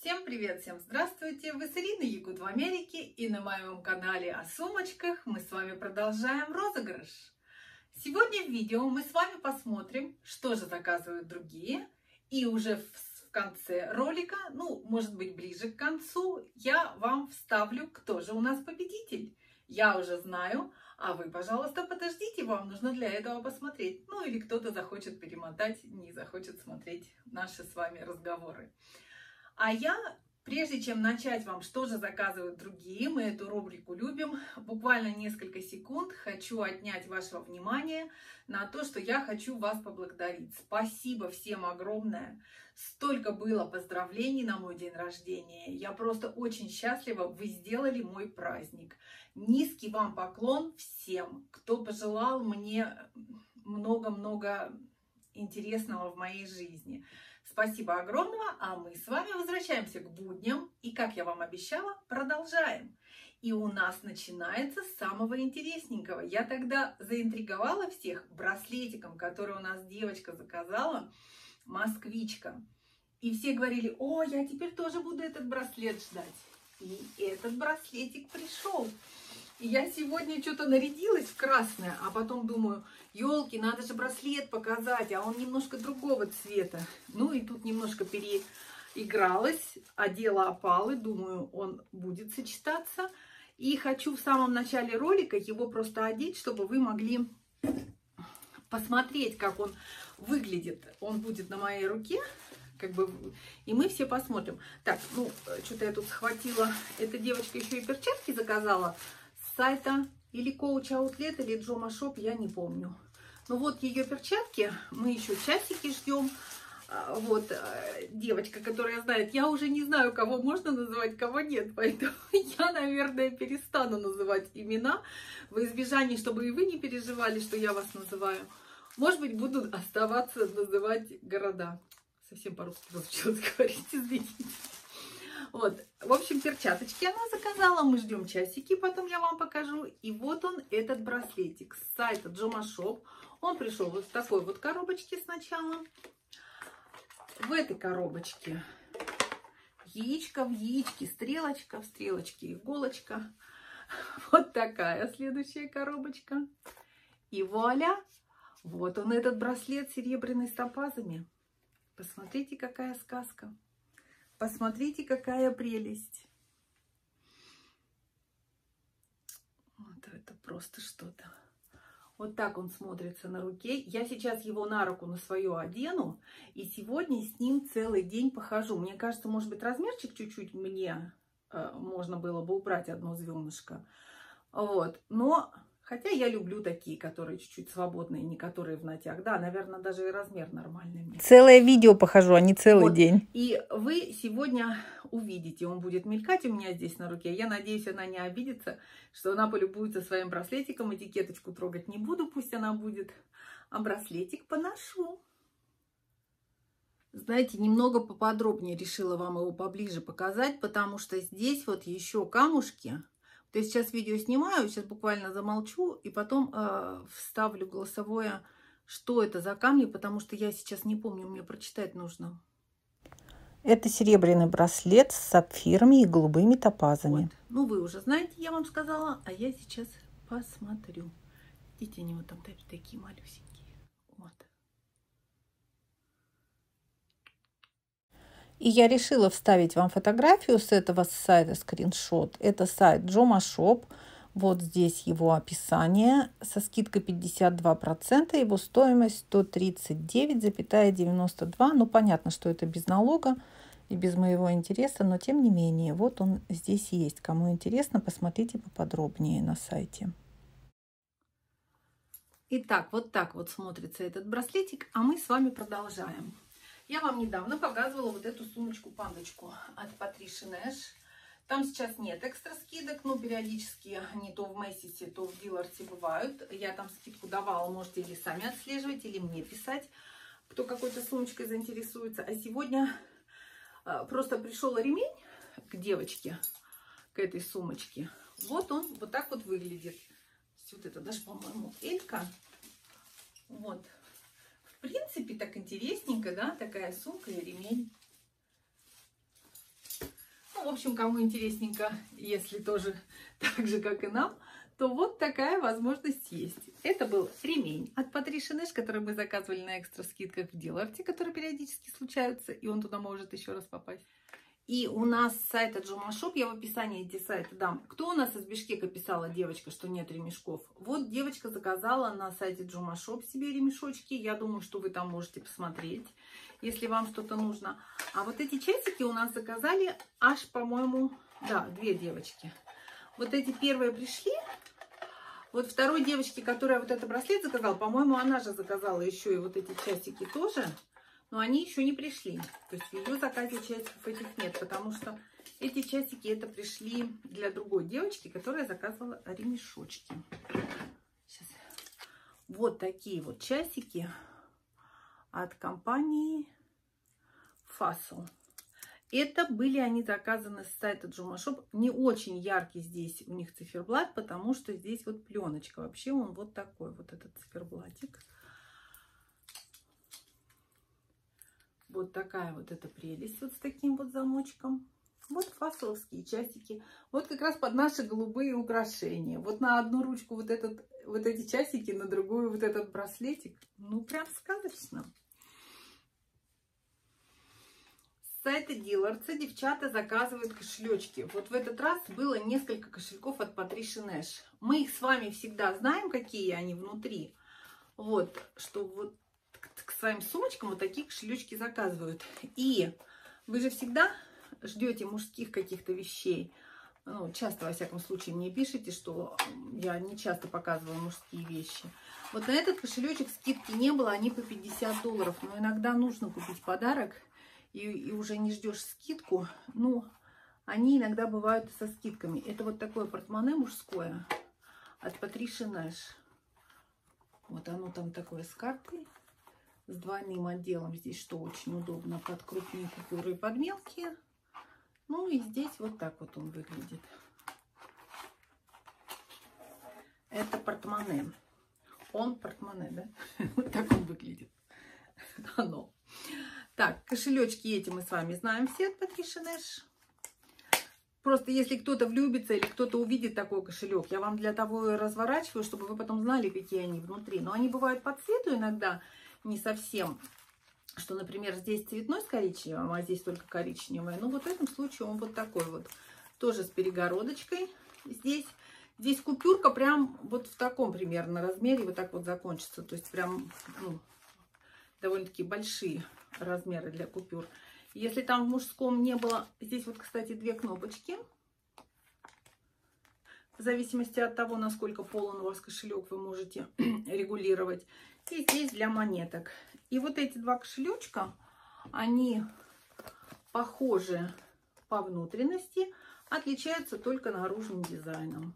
Всем привет, всем здравствуйте! Вы с Ириной Якут в Америке и на моем канале о сумочках мы с вами продолжаем розыгрыш. Сегодня в видео мы с вами посмотрим, что же заказывают другие и уже в конце ролика, ну, может быть, ближе к концу, я вам вставлю, кто же у нас победитель. Я уже знаю, а вы, пожалуйста, подождите, вам нужно для этого посмотреть. Ну, или кто-то захочет перемотать, не захочет смотреть наши с вами разговоры. А я, прежде чем начать вам, что же заказывают другие, мы эту рубрику любим, буквально несколько секунд хочу отнять ваше внимание на то, что я хочу вас поблагодарить. Спасибо всем огромное. Столько было поздравлений на мой день рождения. Я просто очень счастлива. Вы сделали мой праздник. Низкий вам поклон всем, кто пожелал мне много-много интересного в моей жизни. Спасибо огромного, а мы с вами возвращаемся к будням и, как я вам обещала, продолжаем. И у нас начинается с самого интересненького. Я тогда заинтриговала всех браслетиком, который у нас девочка заказала, москвичка. И все говорили, о, я теперь тоже буду этот браслет ждать. И этот браслетик пришел. И я сегодня что-то нарядилась в красное, а потом думаю, елки, надо же браслет показать, а он немножко другого цвета. Ну и тут немножко переигралась, одела опалы, думаю, он будет сочетаться. И хочу в самом начале ролика его просто одеть, чтобы вы могли посмотреть, как он выглядит. Он будет на моей руке, как бы, и мы все посмотрим. Так, ну, что-то я тут схватила. Эта девочка еще и перчатки заказала сайта или Coach Outlet, или Джома Шоп, я не помню. Ну вот ее перчатки, мы еще часики ждем. А, вот э, девочка, которая знает, я уже не знаю, кого можно называть, кого нет, поэтому я, наверное, перестану называть имена в избежании, чтобы и вы не переживали, что я вас называю. Может быть, буду оставаться называть города. Совсем по-русски получилось говорить, извините. Вот, в общем, перчаточки она заказала, мы ждем часики, потом я вам покажу. И вот он, этот браслетик с сайта Джома Шоп. Он пришел вот в такой вот коробочке сначала. В этой коробочке яичко в яичке, стрелочка в стрелочке, иголочка. Вот такая следующая коробочка. И вуаля, вот он этот браслет серебряный с топазами. Посмотрите, какая сказка. Посмотрите, какая прелесть. Вот это просто что-то. Вот так он смотрится на руке. Я сейчас его на руку на свою одену. И сегодня с ним целый день похожу. Мне кажется, может быть, размерчик чуть-чуть мне э, можно было бы убрать одно звенышко. Вот. Но Хотя я люблю такие, которые чуть-чуть свободные, не которые в натяг. Да, наверное, даже и размер нормальный. Мне. Целое видео похожу, а не целый вот. день. И вы сегодня увидите, он будет мелькать у меня здесь на руке. Я надеюсь, она не обидится, что она полюбуется своим браслетиком. Этикеточку трогать не буду, пусть она будет. А браслетик поношу. Знаете, немного поподробнее решила вам его поближе показать, потому что здесь вот еще камушки то есть сейчас видео снимаю, сейчас буквально замолчу и потом э, вставлю голосовое, что это за камни, потому что я сейчас не помню, мне прочитать нужно. Это серебряный браслет с сапфирами и голубыми топазами. Вот. Ну, вы уже знаете, я вам сказала, а я сейчас посмотрю. Видите, они вот там такие малюсенькие. И я решила вставить вам фотографию с этого сайта, скриншот. Это сайт Джома Шоп. Вот здесь его описание со скидкой 52%, его стоимость 139,92. Ну, понятно, что это без налога и без моего интереса, но тем не менее, вот он здесь есть. Кому интересно, посмотрите поподробнее на сайте. Итак, вот так вот смотрится этот браслетик, а мы с вами продолжаем. Я вам недавно показывала вот эту сумочку-пандочку от Patricia Nash. Там сейчас нет экстра скидок, но периодически они то в Мэйсисе, то в Диларте бывают. Я там скидку давала, можете или сами отслеживать, или мне писать, кто какой-то сумочкой заинтересуется. А сегодня а, просто пришел ремень к девочке, к этой сумочке. Вот он вот так вот выглядит. Вот это даже, по-моему, Элька. Вот. В принципе, так интересненько, да, такая сумка и ремень. общем, кому интересненько, если тоже так же, как и нам, то вот такая возможность есть. Это был ремень от Patricia Nash, который мы заказывали на экстра скидках в Диларте, которые периодически случаются, и он туда может еще раз попасть. И у нас с сайта Джомашоп, я в описании эти сайты дам. Кто у нас из Бишкека писала девочка, что нет ремешков? Вот девочка заказала на сайте Джомашоп себе ремешочки. Я думаю, что вы там можете посмотреть, если вам что-то нужно. А вот эти часики у нас заказали аж, по-моему, да, две девочки. Вот эти первые пришли. Вот второй девочке, которая вот этот браслет заказала, по-моему, она же заказала еще и вот эти часики тоже но они еще не пришли. То есть в ее заказе часиков этих нет, потому что эти часики это пришли для другой девочки, которая заказывала ремешочки. Сейчас. Вот такие вот часики от компании Фасл. Это были они заказаны с сайта Джумашоп. Не очень яркий здесь у них циферблат, потому что здесь вот пленочка. Вообще он вот такой, вот этот циферблатик. Вот такая вот эта прелесть вот с таким вот замочком. Вот фасовские часики. Вот как раз под наши голубые украшения. Вот на одну ручку вот, этот, вот эти часики, на другую вот этот браслетик. Ну, прям сказочно. С сайта Диларца девчата заказывают кошелечки. Вот в этот раз было несколько кошельков от Патриши Нэш. Мы их с вами всегда знаем, какие они внутри. Вот, что вот к своим сумочкам вот такие кошелечки заказывают. И вы же всегда ждете мужских каких-то вещей. Ну, часто, во всяком случае, мне пишите, что я не часто показываю мужские вещи. Вот на этот кошелечек скидки не было, они по 50 долларов. Но иногда нужно купить подарок, и, и уже не ждешь скидку. Ну, они иногда бывают со скидками. Это вот такое портмоне мужское от Патриши Нэш. Вот оно там такое с картой с двойным отделом. Здесь что очень удобно под крупные купюры и под мелкие. Ну и здесь вот так вот он выглядит. Это портмоне. Он портмоне, да? Вот так он выглядит. Оно. Так, кошелечки эти мы с вами знаем все от Patricia Nash. Просто если кто-то влюбится или кто-то увидит такой кошелек, я вам для того и разворачиваю, чтобы вы потом знали, какие они внутри. Но они бывают по цвету иногда не совсем, что, например, здесь цветной с коричневым, а здесь только коричневый. Ну, вот в этом случае он вот такой вот, тоже с перегородочкой. Здесь, здесь купюрка прям вот в таком примерно размере вот так вот закончится. То есть прям ну, довольно-таки большие размеры для купюр. Если там в мужском не было, здесь вот, кстати, две кнопочки. В зависимости от того, насколько полон у вас кошелек, вы можете регулировать. И здесь для монеток. И вот эти два кошелечка, они похожи по внутренности, отличаются только наружным дизайном.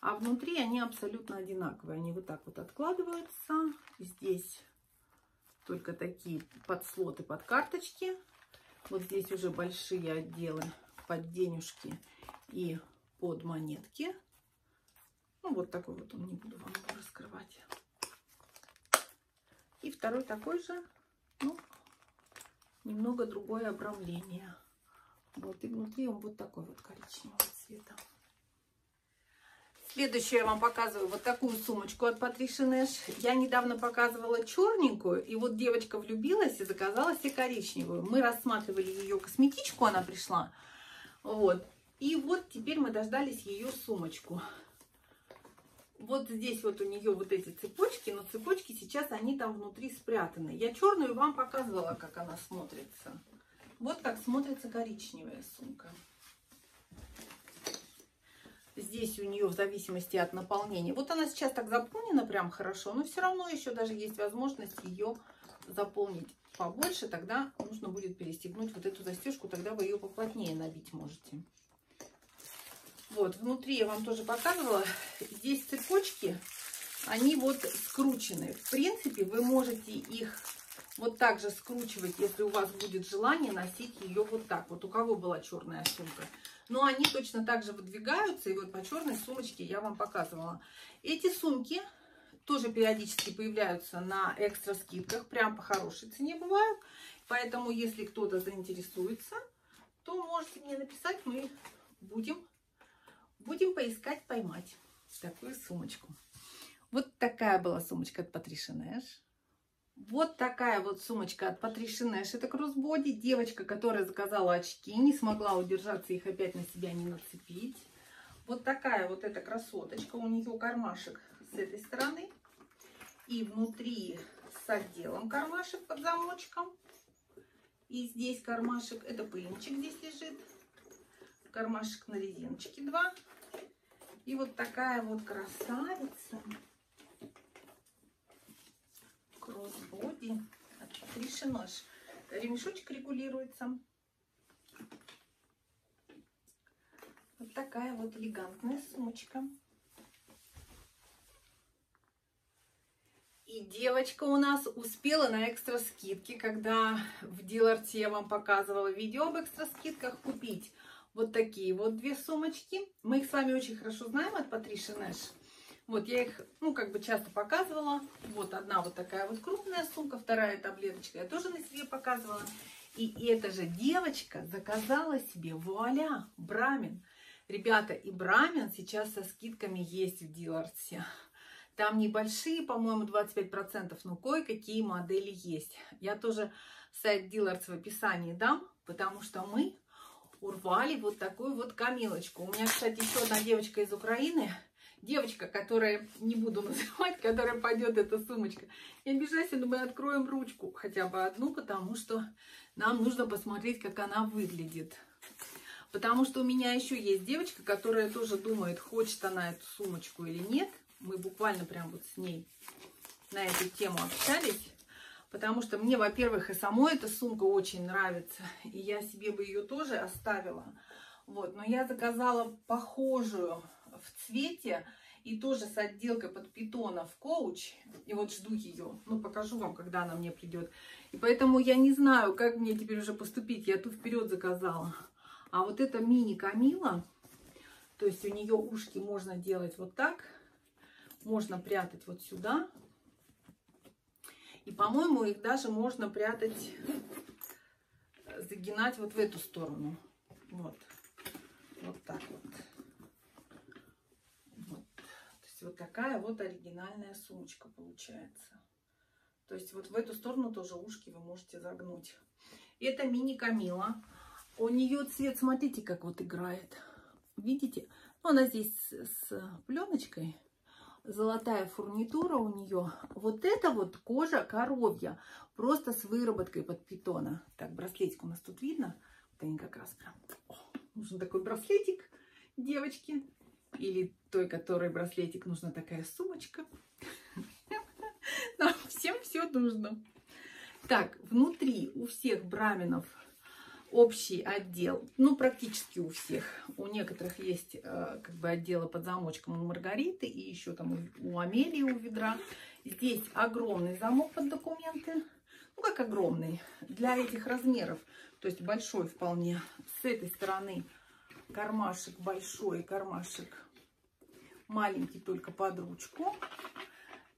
А внутри они абсолютно одинаковые. Они вот так вот откладываются. Здесь только такие подслоты под карточки. Вот здесь уже большие отделы под денежки и под монетки. Ну, вот такой вот он, не буду вам раскрывать. И второй такой же, ну, немного другое обрамление. Вот, и внутри он вот такой вот коричневого цвета. Следующее я вам показываю вот такую сумочку от Patricia Nash. Я недавно показывала черненькую, и вот девочка влюбилась и заказала себе коричневую. Мы рассматривали ее косметичку, она пришла. Вот. И вот теперь мы дождались ее сумочку вот здесь вот у нее вот эти цепочки, но цепочки сейчас они там внутри спрятаны. Я черную вам показывала, как она смотрится. Вот как смотрится коричневая сумка. Здесь у нее в зависимости от наполнения. Вот она сейчас так заполнена прям хорошо, но все равно еще даже есть возможность ее заполнить побольше. Тогда нужно будет перестегнуть вот эту застежку, тогда вы ее поплотнее набить можете. Вот, внутри я вам тоже показывала. Здесь цепочки, они вот скручены. В принципе, вы можете их вот так же скручивать, если у вас будет желание носить ее вот так. Вот у кого была черная сумка. Но они точно так же выдвигаются. И вот по черной сумочке я вам показывала. Эти сумки тоже периодически появляются на экстра скидках. Прям по хорошей цене бывают. Поэтому, если кто-то заинтересуется, то можете мне написать, мы будем, будем поискать, поймать такую сумочку. Вот такая была сумочка от Patricia Nash. Вот такая вот сумочка от Patricia Nash. Это кроссбоди. Девочка, которая заказала очки, не смогла удержаться их опять на себя не нацепить. Вот такая вот эта красоточка. У нее кармашек с этой стороны. И внутри с отделом кармашек под замочком. И здесь кармашек. Это пыльничек здесь лежит. Кармашек на резиночке два. И вот такая вот красавица. Кроссбоди. Решено. Ремешочек регулируется. Вот такая вот элегантная сумочка. И девочка у нас успела на экстра скидки, когда в Диларте я вам показывала видео об экстра скидках, купить вот такие вот две сумочки. Мы их с вами очень хорошо знаем от Patricia Nash. Вот я их, ну, как бы часто показывала. Вот одна вот такая вот крупная сумка, вторая таблеточка я тоже на себе показывала. И эта же девочка заказала себе вуаля, брамин. Ребята, и брамин сейчас со скидками есть в Диларте. Там небольшие, по-моему, 25%, но кое-какие модели есть. Я тоже сайт Дилардс в описании дам, потому что мы урвали вот такую вот камилочку. У меня, кстати, еще одна девочка из Украины, девочка, которая, не буду называть, которая пойдет эта сумочка. Не обижайся, но мы откроем ручку, хотя бы одну, потому что нам нужно посмотреть, как она выглядит. Потому что у меня еще есть девочка, которая тоже думает, хочет она эту сумочку или нет. Мы буквально прям вот с ней на эту тему общались. Потому что мне, во-первых, и самой эта сумка очень нравится. И я себе бы ее тоже оставила. Вот, но я заказала похожую в цвете и тоже с отделкой под питона в коуч. И вот жду ее. Ну, покажу вам, когда она мне придет. И поэтому я не знаю, как мне теперь уже поступить. Я ту вперед заказала. А вот эта мини Камила, то есть у нее ушки можно делать вот так можно прятать вот сюда. И, по-моему, их даже можно прятать, загинать вот в эту сторону. Вот. Вот так вот. вот. То есть вот такая вот оригинальная сумочка получается. То есть вот в эту сторону тоже ушки вы можете загнуть. Это мини Камила. У нее цвет, смотрите, как вот играет. Видите? Ну, она здесь с пленочкой золотая фурнитура у нее. Вот это вот кожа коровья, просто с выработкой под питона. Так, браслетик у нас тут видно. Вот они как раз прям... О, нужен такой браслетик девочки. Или той, которой браслетик, нужна такая сумочка. Нам всем все нужно. Так, внутри у всех браминов общий отдел, ну, практически у всех. У некоторых есть э, как бы отделы под замочком у Маргариты и еще там у Амелии, у ведра. Здесь огромный замок под документы. Ну, как огромный, для этих размеров. То есть большой вполне. С этой стороны кармашек большой, кармашек маленький только под ручку.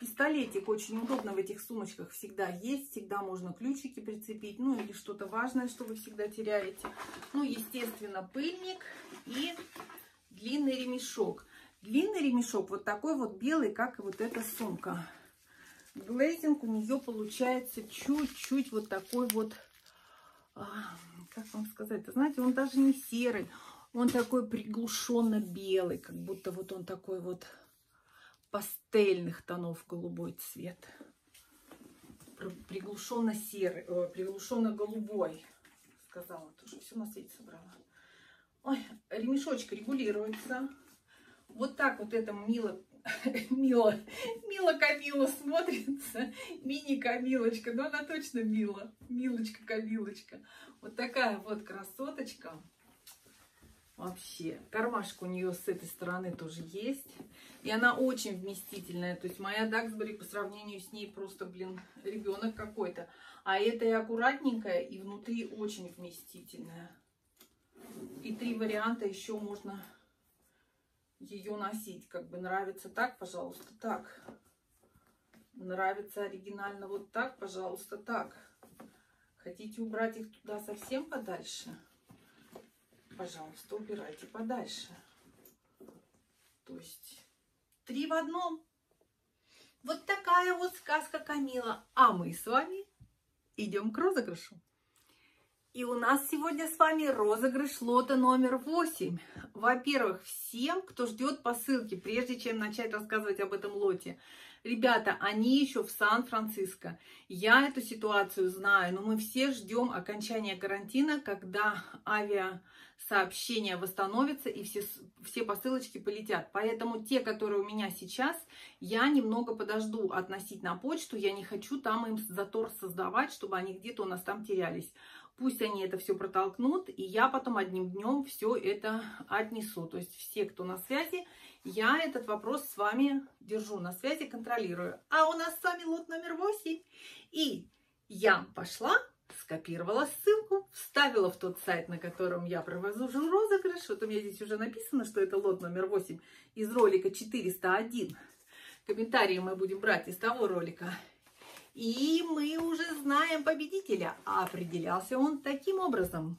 Пистолетик очень удобно в этих сумочках всегда есть. Всегда можно ключики прицепить. Ну или что-то важное, что вы всегда теряете. Ну, естественно, пыльник и длинный ремешок. Длинный ремешок вот такой вот белый, как и вот эта сумка. Глейзинг у нее получается чуть-чуть вот такой вот, а, как вам сказать, знаете, он даже не серый. Он такой приглушенно белый, как будто вот он такой вот пастельных тонов голубой цвет. Приглушенно серый, э, приглушенно голубой, сказала, тоже все на свете собрала. Ой, ремешочек регулируется. Вот так вот это мило, мило, мило Камила смотрится. Мини Камилочка, но она точно мила. Милочка Камилочка. Вот такая вот красоточка. Вообще. Кармашек у нее с этой стороны тоже есть. И она очень вместительная. То есть моя Даксбери по сравнению с ней просто, блин, ребенок какой-то. А это и аккуратненькая, и внутри очень вместительная. И три варианта еще можно ее носить. Как бы нравится так, пожалуйста, так. Нравится оригинально вот так, пожалуйста, так. Хотите убрать их туда совсем подальше? Пожалуйста, убирайте подальше. То есть три в одном. Вот такая вот сказка Камила. А мы с вами идем к розыгрышу. И у нас сегодня с вами розыгрыш лота номер 8. Во-первых, всем, кто ждет посылки, прежде чем начать рассказывать об этом лоте, Ребята, они еще в Сан-Франциско. Я эту ситуацию знаю, но мы все ждем окончания карантина, когда авиасообщение восстановится и все, все посылочки полетят. Поэтому те, которые у меня сейчас, я немного подожду относить на почту. Я не хочу там им затор создавать, чтобы они где-то у нас там терялись. Пусть они это все протолкнут, и я потом одним днем все это отнесу. То есть все, кто на связи, я этот вопрос с вами держу на связи, контролирую. А у нас с вами лот номер 8. И я пошла, скопировала ссылку, вставила в тот сайт, на котором я провожу розыгрыш. Вот у меня здесь уже написано, что это лот номер 8 из ролика 401. Комментарии мы будем брать из того ролика. И мы уже знаем победителя. А определялся он таким образом.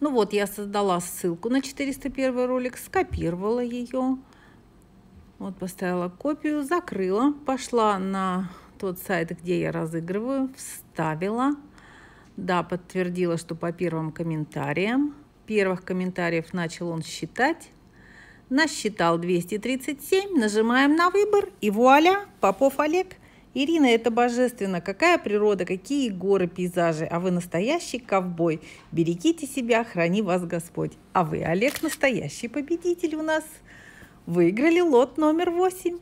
Ну вот, я создала ссылку на 401 ролик, скопировала ее. Вот поставила копию, закрыла, пошла на тот сайт, где я разыгрываю, вставила. Да, подтвердила, что по первым комментариям. Первых комментариев начал он считать. Насчитал 237, нажимаем на выбор и вуаля, Попов Олег – Ирина, это божественно. Какая природа, какие горы, пейзажи. А вы настоящий ковбой. Берегите себя, храни вас Господь. А вы, Олег, настоящий победитель у нас. Выиграли лот номер восемь.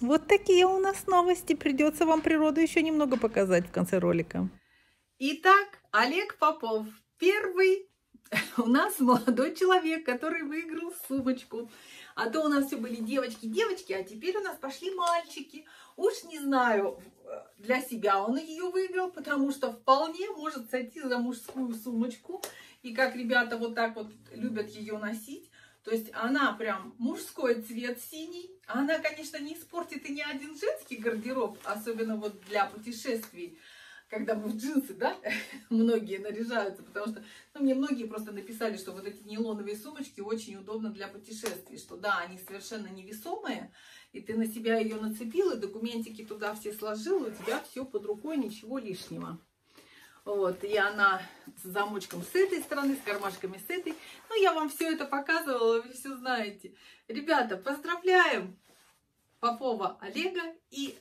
Вот такие у нас новости. Придется вам природу еще немного показать в конце ролика. Итак, Олег Попов, первый у нас молодой человек, который выиграл сумочку. А то у нас все были девочки-девочки, а теперь у нас пошли мальчики. Уж не знаю, для себя он ее выиграл, потому что вполне может сойти за мужскую сумочку. И как ребята вот так вот любят ее носить. То есть она прям мужской цвет синий. Она, конечно, не испортит и ни один женский гардероб, особенно вот для путешествий когда мы в джинсы, да, многие наряжаются, потому что, ну, мне многие просто написали, что вот эти нейлоновые сумочки очень удобно для путешествий, что да, они совершенно невесомые, и ты на себя ее нацепил, и документики туда все сложил, и у тебя все под рукой, ничего лишнего. Вот, и она с замочком с этой стороны, с кармашками с этой. Ну, я вам все это показывала, вы все знаете. Ребята, поздравляем Попова Олега и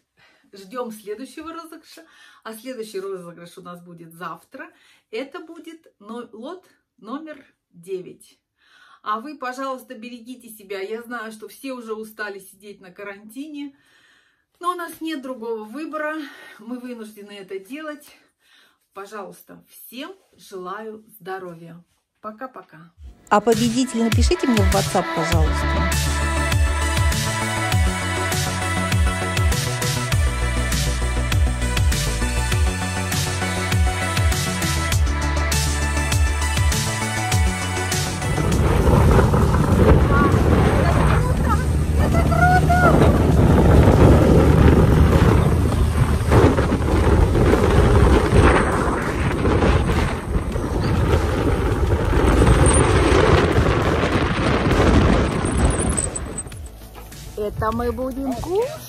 ждем следующего розыгрыша. А следующий розыгрыш у нас будет завтра. Это будет лот номер 9. А вы, пожалуйста, берегите себя. Я знаю, что все уже устали сидеть на карантине. Но у нас нет другого выбора. Мы вынуждены это делать. Пожалуйста, всем желаю здоровья. Пока-пока. А победитель напишите мне в WhatsApp, пожалуйста. Это мы будем кушать.